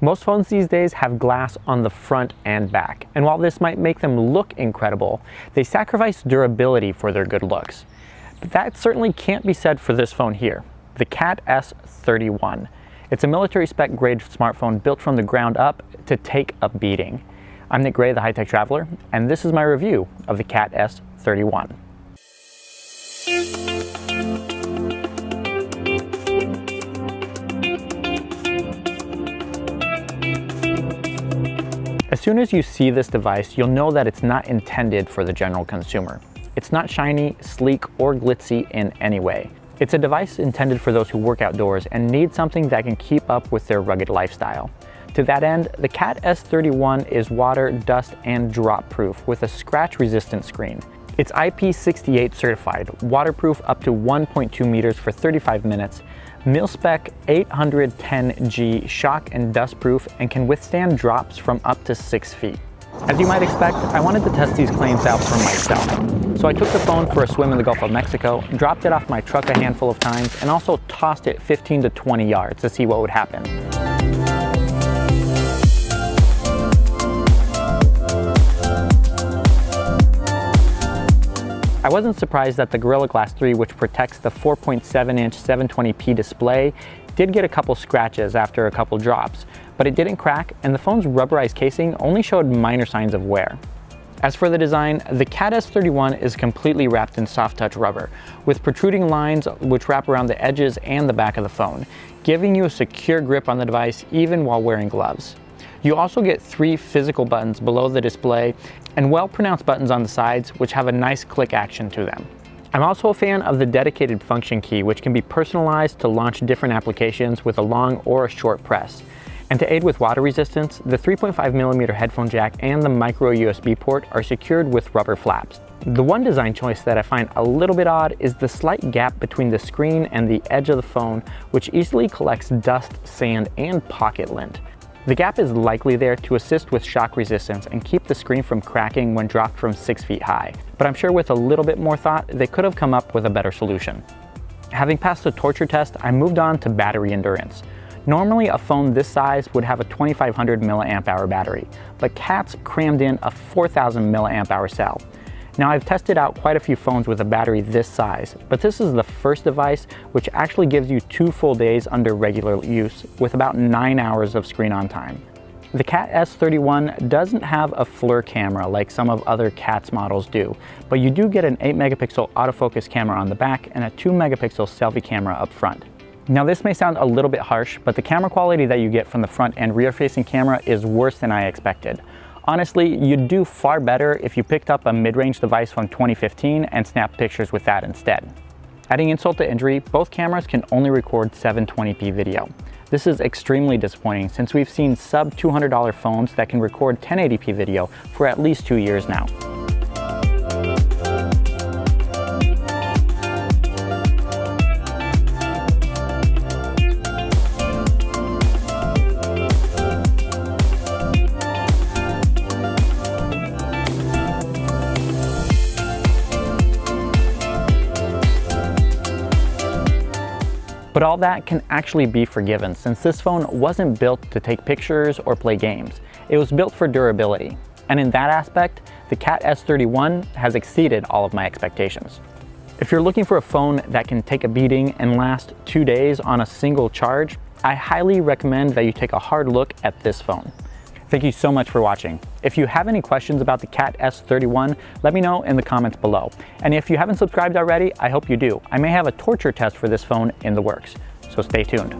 Most phones these days have glass on the front and back, and while this might make them look incredible, they sacrifice durability for their good looks. But that certainly can't be said for this phone here, the Cat S31. It's a military spec grade smartphone built from the ground up to take a beating. I'm Nick Gray, the High Tech Traveler, and this is my review of the Cat S31. Soon as you see this device, you'll know that it's not intended for the general consumer. It's not shiny, sleek, or glitzy in any way. It's a device intended for those who work outdoors and need something that can keep up with their rugged lifestyle. To that end, the Cat S31 is water, dust, and drop proof with a scratch resistant screen. It's IP68 certified, waterproof up to 1.2 meters for 35 minutes, mil-spec 810G shock and dust proof, and can withstand drops from up to 6 feet. As you might expect, I wanted to test these claims out for myself. So I took the phone for a swim in the Gulf of Mexico, dropped it off my truck a handful of times, and also tossed it 15 to 20 yards to see what would happen. I wasn't surprised that the Gorilla Glass 3, which protects the 4.7 inch 720p display, did get a couple scratches after a couple drops, but it didn't crack and the phone's rubberized casing only showed minor signs of wear. As for the design, the Cat S31 is completely wrapped in soft touch rubber, with protruding lines which wrap around the edges and the back of the phone, giving you a secure grip on the device even while wearing gloves. You also get three physical buttons below the display and well-pronounced buttons on the sides which have a nice click action to them. I'm also a fan of the dedicated function key which can be personalized to launch different applications with a long or a short press. And to aid with water resistance, the 3.5mm headphone jack and the micro USB port are secured with rubber flaps. The one design choice that I find a little bit odd is the slight gap between the screen and the edge of the phone, which easily collects dust, sand, and pocket lint. The gap is likely there to assist with shock resistance and keep the screen from cracking when dropped from 6 feet high, but I'm sure with a little bit more thought, they could have come up with a better solution. Having passed the torture test, I moved on to battery endurance. Normally a phone this size would have a 2500 milliamp hour battery, but Cat's crammed in a 4000 milliamp hour cell. Now I've tested out quite a few phones with a battery this size, but this is the first device which actually gives you two full days under regular use with about 9 hours of screen on time. The Cat S31 doesn't have a FLIR camera like some of other Cat's models do, but you do get an 8 megapixel autofocus camera on the back and a 2 megapixel selfie camera up front. Now this may sound a little bit harsh, but the camera quality that you get from the front and rear facing camera is worse than I expected. Honestly, you'd do far better if you picked up a mid-range device from 2015 and snapped pictures with that instead. Adding insult to injury, both cameras can only record 720p video. This is extremely disappointing since we've seen sub $200 phones that can record 1080p video for at least two years now. But all that can actually be forgiven since this phone wasn't built to take pictures or play games. It was built for durability. And in that aspect, the Cat S31 has exceeded all of my expectations. If you're looking for a phone that can take a beating and last two days on a single charge, I highly recommend that you take a hard look at this phone. Thank you so much for watching. If you have any questions about the Cat S31, let me know in the comments below. And if you haven't subscribed already, I hope you do. I may have a torture test for this phone in the works, so stay tuned.